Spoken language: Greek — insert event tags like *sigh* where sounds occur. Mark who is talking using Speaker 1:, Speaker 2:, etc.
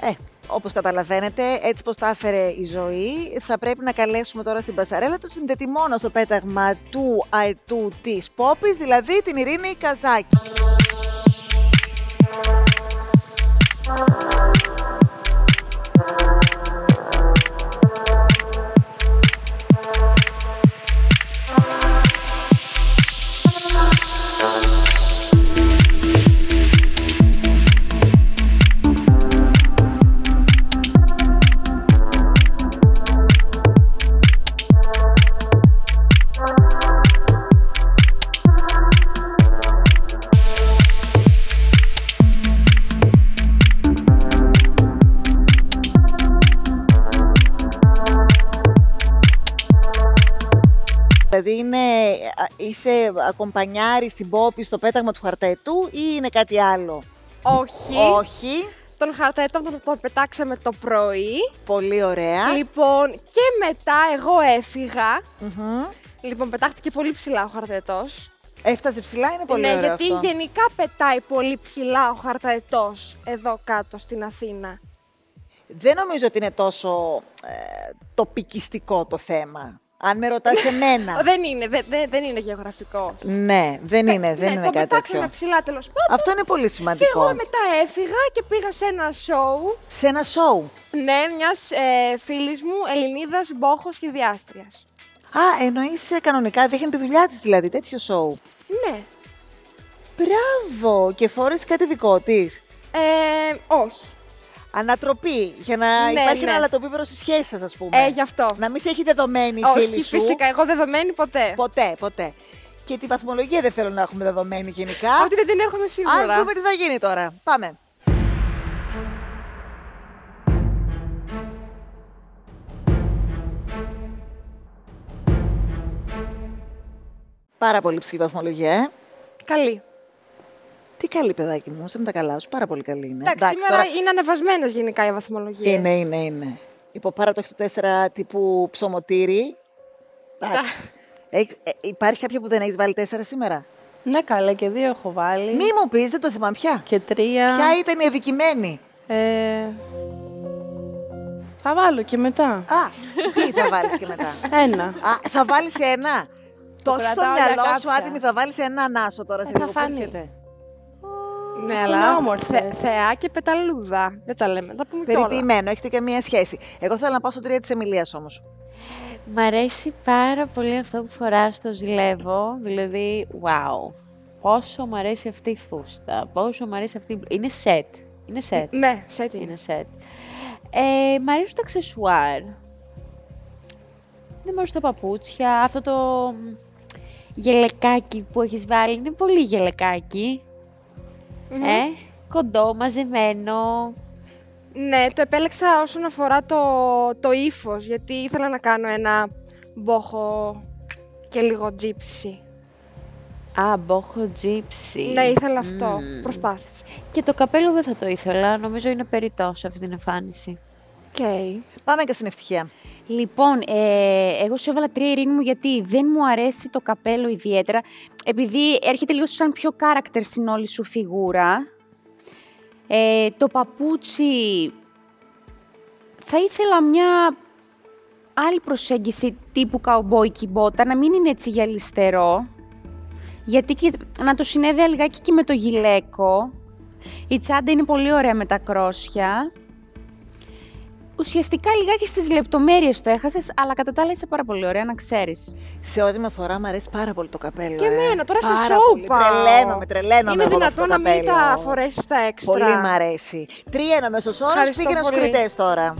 Speaker 1: Ε, όπως καταλαβαίνετε, έτσι πως τα έφερε η ζωή, θα πρέπει να καλέσουμε τώρα στην Πασαρέλα το συνδετημόνα στο πέταγμα του αετού της Πόπης, δηλαδή την Ειρήνη Καζάκη. Δηλαδή είναι, είσαι ακομπανιάρη στην Πόπη στο πέταγμα του χαρταετού ή είναι κάτι άλλο;
Speaker 2: Όχι.
Speaker 1: Όχι.
Speaker 2: Τον χαρταετό τον, τον πετάξαμε το πρωί.
Speaker 1: Πολύ ωραία.
Speaker 2: Λοιπόν, και μετά εγώ έφυγα. Λοιπόν, πετάχτηκε πολύ ψηλά ο χαρταετός.
Speaker 1: Έφτασε ψηλά, είναι πολύ
Speaker 2: ναι,
Speaker 1: ωραίο
Speaker 2: γιατί
Speaker 1: αυτό.
Speaker 2: γενικά πετάει πολύ ψηλά ο χαρταετός εδώ κάτω στην Αθήνα.
Speaker 1: Δεν νομίζω ότι είναι τόσο ε, τοπικιστικό το θέμα. Αν με ρωτάς εμένα. *laughs*
Speaker 2: Δεν είναι, δεν, δεν, δεν είναι γεωγραφικό.
Speaker 1: ναι, δεν είναι, δεν
Speaker 2: ναι,
Speaker 1: είναι
Speaker 2: το
Speaker 1: κάτι
Speaker 2: πετάξαμε
Speaker 1: τέτοιο.
Speaker 2: ψηλά τέλος πάντων.
Speaker 1: Αυτό είναι πολύ
Speaker 2: Και
Speaker 1: σημαντικό.
Speaker 2: εγώ μετά έφυγα και πήγα σε ένα σοου,
Speaker 1: Σε ένα σοου.
Speaker 2: ναι, μιας ε, φίλης μου, Ελληνίδας μπόχος σχεδιάστριας.
Speaker 1: Α, εννοείς ε, κανονικά, δείχνει τη δουλειά της δηλαδή, τέτοιο σοου.
Speaker 2: Ναι.
Speaker 1: Μπράβο! Και φόρεσες κάτι δικό της;
Speaker 2: Ε, όχι.
Speaker 1: Ανατροπή, για να
Speaker 2: Ναι,
Speaker 1: υπάρχει
Speaker 2: ναι.
Speaker 1: ένα αλατοπίπερο στη σχέση σας, ας πούμε.
Speaker 2: Ε, γι' αυτό.
Speaker 1: Να μην σε έχει δεδομένη η
Speaker 2: όχι,
Speaker 1: φίλη σου.
Speaker 2: φυσικά, εγώ δεδομένη ποτέ.
Speaker 1: Ποτέ, ποτέ. Και τη βαθμολογία δεν θέλω να έχουμε δεδομένη γενικά.
Speaker 2: Ότι δεν την έχουμε σίγουρα.
Speaker 1: Ας δούμε τι θα γίνει τώρα. Πάμε. Πάρα πολύ ψηλή βαθμολογία, ε.
Speaker 2: Καλή.
Speaker 1: Τι καλή παιδάκι μου, σε με τα καλά σου, πάρα πολύ καλή είναι.
Speaker 2: Εντάξει, σήμερα είναι ανεβασμένες γενικά οι βαθμολογίες.
Speaker 1: Είναι, είναι, είναι. Υπό πάρα το 4 τύπου ψωμοτήρι. Εντάξει. Έχ- ε, υπάρχει κάποια που δεν έχεις βάλει 4 σήμερα;
Speaker 3: Ναι, καλά, και δύο έχω βάλει.
Speaker 1: Μη μου πεις, δεν το θυμάμαι πια.
Speaker 3: Και τρία.
Speaker 1: Ποια ήταν η αδικημένη;
Speaker 3: Ε, θα βάλω και μετά.
Speaker 1: Α, τι θα βάλεις και μετά; *laughs*
Speaker 3: Ένα.
Speaker 1: Α, θα βάλεις ένα; Το έχεις στο
Speaker 3: κρατάω για
Speaker 1: μυαλό σου,
Speaker 3: κάποια.
Speaker 1: άτιμη, θα βάλεις ένα ανάσο τώρα σε
Speaker 3: Ε, θα
Speaker 1: λίγο που
Speaker 3: φανεί.
Speaker 1: έρχεται.
Speaker 2: Ναι,
Speaker 3: είναι
Speaker 2: αλλά
Speaker 3: όμορφες.
Speaker 2: θε, θεά και πεταλούδα. Δεν τα λέμε. Τα πούμε κιόλας.
Speaker 1: Περιποιημένο, έχετε και μία σχέση. Εγώ θέλω να πάω στο 3 της Εμιλίας όμως.
Speaker 4: Μ' αρέσει πάρα πολύ αυτό που φοράς στο ζηλεύω, δηλαδή, wow. Πόσο μ' αρέσει αυτή η φούστα, πόσο μ' αρέσει αυτή... Είναι σετ, είναι σετ,
Speaker 2: Ναι, σε τι.
Speaker 4: είναι σετ. Ε, μ' αρέσουν τα αξεσουάρ. Δεν μ' αρέσουν τα παπούτσια, αυτό το μ, γελεκάκι που έχεις βάλει, είναι πολύ γελεκάκι. Ε, κοντό, μαζεμένο.
Speaker 2: Ναι, το επέλεξα όσον αφορά το, το ύφος, γιατί ήθελα να κάνω ένα boho και λίγο gypsy.
Speaker 4: Α, boho gypsy.
Speaker 2: Ναι, ήθελα αυτό.
Speaker 4: Μμμ.
Speaker 2: Προσπάθησα.
Speaker 4: Και το καπέλο δεν θα το ήθελα, νομίζω είναι περιττό σε αυτή την εμφάνιση.
Speaker 2: Οκ.
Speaker 1: Πάμε και στην Ευτυχία.
Speaker 4: Λοιπόν, ε, εγώ σου έβαλα τρία ειρήνη μου γιατί δεν μου αρέσει το καπέλο ιδιαίτερα. Επειδή έρχεται λίγο σαν πιο character στην όλη σου φιγούρα. Ε, το παπούτσι... Θα ήθελα μια άλλη προσέγγιση τύπου καουμπόικη μπότα, να μην είναι έτσι γυαλιστερό. Γιατί και, να το συνέδεα λιγάκι και με το γυλαίκο. Η τσάντα είναι πολύ ωραία με τα κρόσια. Ουσιαστικά λιγάκι στις λεπτομέρειες το έχασες, αλλά κατά τα άλλα είσαι πάρα πολύ ωραία, να ξέρεις.
Speaker 1: Σε ό,τι με αφορά, μου αρέσει πάρα πολύ το καπέλο.
Speaker 2: Και
Speaker 1: ε.
Speaker 2: εμένα, τώρα σε
Speaker 1: Πάρα
Speaker 2: σοου
Speaker 1: πολύ.
Speaker 2: πάω.
Speaker 1: Τρελαίνομαι, τρελαίνομαι
Speaker 2: Είναι
Speaker 1: εγώ με αυτό
Speaker 2: δυνατόν
Speaker 1: το
Speaker 2: να μην
Speaker 1: καπέλο.
Speaker 2: τα φορέσεις τα έξτρα.
Speaker 1: Πολύ μ' αρέσει. Τρία είναι ο μέσος όρος,
Speaker 2: Ευχαριστώ
Speaker 1: πήγαινα στους
Speaker 2: πολύ.
Speaker 1: κριτές τώρα.